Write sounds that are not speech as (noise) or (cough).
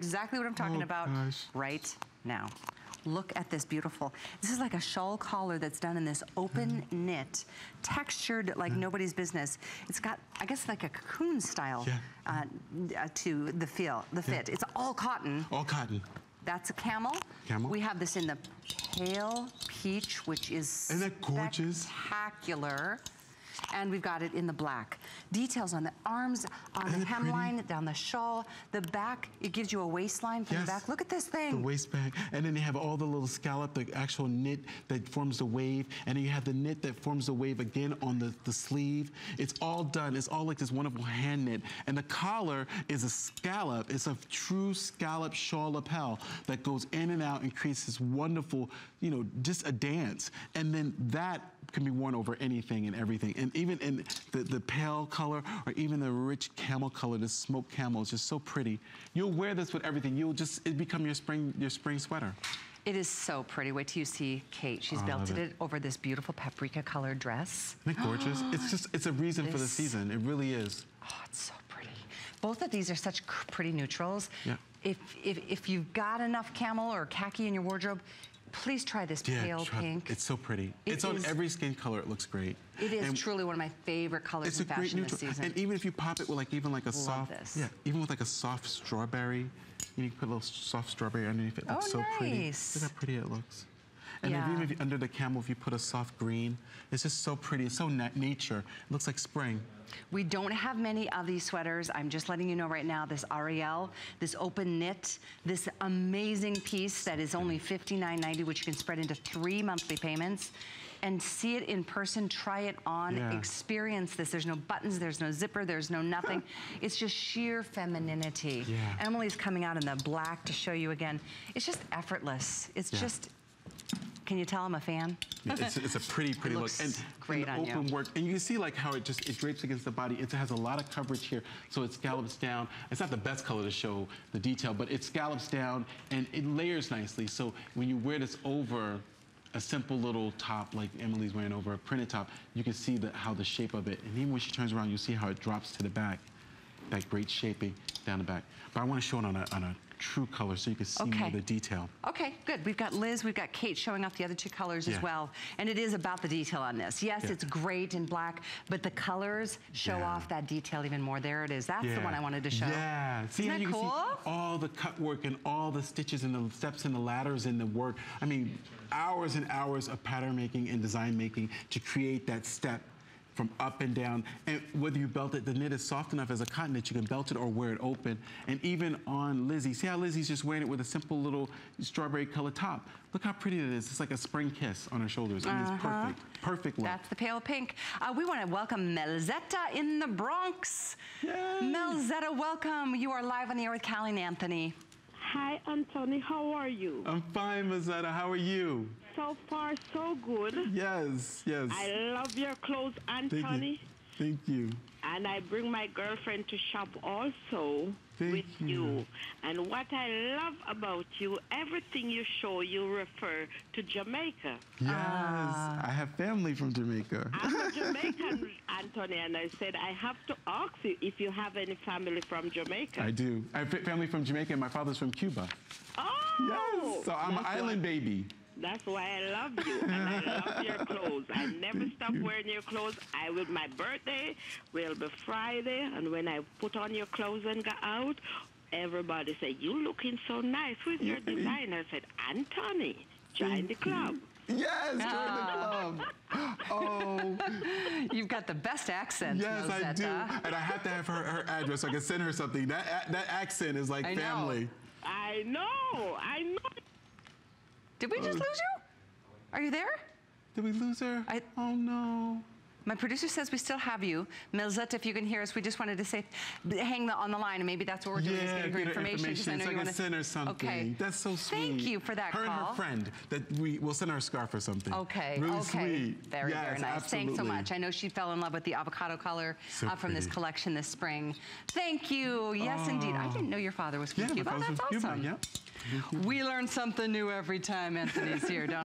exactly what I'm talking Oh, about gosh. right now. Look at this beautiful, this is like a shawl collar that's done in this open Mm-hmm. knit, textured like nobody's business. It's got, I guess like a cocoon style Yeah. uh, uh, to the feel, the fit. It's all cotton. All cotton. That's a camel. Camel. We have this in the pale peach, which is Isn't that gorgeous? spectacular. And we've got it in the black. Details on the arms, on the it pretty? hemline, down the shawl, the back. It gives you a waistline from Yes. the back. Look at this The thing. waistband, and then they have all the little scallop, the actual knit that forms the wave, and then you have the knit that forms the wave again on the, the sleeve. It's all done. It's all like this wonderful hand knit. And the collar is a scallop. It's a true scallop shawl lapel that goes in and out and creates this wonderful, you know, just a dance. And then that can be worn over anything and everything. And even in the, the pale color or even the rich camel color, the smoked camel is just so pretty. You'll wear this with everything. You'll just, it become your spring, your spring sweater. It is so pretty. Wait till you see Kate. She's Oh, I belted it. it over this beautiful paprika colored dress. Isn't it gorgeous? it's just, it's a reason for the season. It really is. Oh, it's so pretty. Both of these are such pretty neutrals. Yeah. If, if, if you've got enough camel or khaki in your wardrobe, please try this pale try- pink. It's so pretty. It it's on every skin color. It looks great. It is And truly one of my favorite colors It's in a great fashion this neutral. season. And even if you pop it with like even like a soft, this. yeah, even with like a soft strawberry, you can put a little soft strawberry underneath it. It looks Oh, so pretty. nice. Look how pretty it looks. And Yeah. even if you, under the camel, if you put a soft green, it's just so pretty. It's so na nature. It looks like spring. We don't have many of these sweaters. I'm just letting you know right now, this Ariel, this open knit, this amazing piece that is only $59.90, which you can spread into three monthly payments. And see it in person, try it on, Yeah. experience this. There's no buttons, there's no zipper, there's no nothing. (laughs) it's just sheer femininity. Yeah. Emily's coming out in the black to show you again. It's just effortless. It's Yeah. just, can you tell I'm a fan? Yeah, it's, it's a pretty, (laughs) pretty look. And, great and on you. open work. And you can see like how it just, it drapes against the body. It has a lot of coverage here. So it scallops down. It's not the best color to show the detail, but it scallops down and it layers nicely. So when you wear this over a simple little top like Emily's wearing over a printed top, you can see the, how the shape of it. And even when she turns around, you see how it drops to the back. That great shaping down the back. But I want to show it on a, on a true color so you can see more Okay. of the detail. Okay, good. We've got Liz, we've got Kate showing off the other two colors as well. And it is about the detail on this. Yes, Yeah. it's great in black, but the colors show Yeah. off that detail even more. There it is. That's the one I wanted to show. Yeah. See Isn't how that you cool? can see all the cut work and all the stitches and the steps and the ladders and the work. I mean, hours and hours of pattern making and design making to create that step from up and down. And whether you belt it, the knit is soft enough as a cotton that you can belt it or wear it open. And even on Lizzie, see how Lizzie's just wearing it with a simple little strawberry colored top. Look how pretty it is. It's like a spring kiss on her shoulders. I mean, it's Uh-huh. perfect. Perfect look. That's the pale pink. Uh, we want to welcome Melzetta in the Bronx. Yay. Melzetta, welcome. You are live on the air with Callie and Antthony. Hi, Antthony. How are you? I'm fine, Mazzetta. How are you? So far, so good. Yes, yes. I love your clothes, Antthony. you. Thank you. And I bring my girlfriend to shop also Thank with you. you. And what I love about you, everything you show, you refer to Jamaica. Yes, ah. I have family from Jamaica. I'm a (laughs) Jamaican, Antthony, and I said I have to ask you if you have any family from Jamaica. I do. I have family from Jamaica and my father's from Cuba. oh! Yes, so I'm an island why- baby. That's why I love you, and I love your (laughs) clothes. I never Thank stop you. wearing your clothes. I will. My birthday will be Friday, and when I put on your clothes and go out, everybody say, "You looking so nice." Who's your designer? I said, "Antthony, join the club." Yes, join the ah. club. (laughs) Oh, You've got the best accent, yes, I do. And I have to have her, her address so I can send her something. That that accent is like I know. family. I know. I know. Did we just lose you? Are you there? Did we lose her? I- oh no. My producer says we still have you. Milzette, if you can hear us, we just wanted to say, hang the, on the line, and maybe that's what we're doing is Yeah, getting her her information I know so I you can wanna- send her something. Okay. That's so sweet. Thank you for that her call. and her friend that we will send her a scarf or something. Okay, Really okay. sweet. Very, yes, very nice. Thanks so much. I know she fell in love with the avocado color So uh, from this collection this spring. Thank you. Yes, indeed. I didn't know your father was from Yeah, Cuba. father's That's awesome. Cuba, We learn something new every time Antthony's here, don't